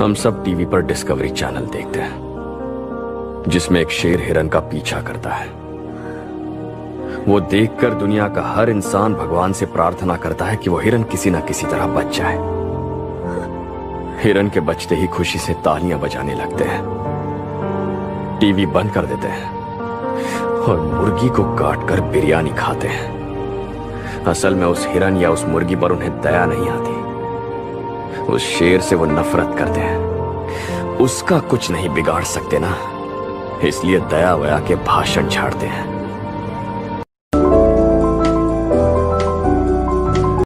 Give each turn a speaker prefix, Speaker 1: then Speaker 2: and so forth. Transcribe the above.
Speaker 1: हम सब टीवी पर डिस्कवरी चैनल देखते हैं, जिसमें एक शेर हिरन का पीछा करता है। वो देखकर दुनिया का हर इंसान भगवान से प्रार्थना करता है कि वो हिरन किसी ना किसी तरह बच जाए। हिरन के बचते ही खुशी से तालियाँ बजाने लगते हैं। टीवी बंद कर देते हैं और मुर्गी को काट कर बिरयानी खाते हैं। असल में उस हिरन या उस मुर्गी पर उन्हें दया नहीं आती। उस शेर से वो नफरत करते हैं। उसका कुछ नहीं बिगाड़ सकते ना। इसलिए दया वया के भाषण झाड़ते हैं।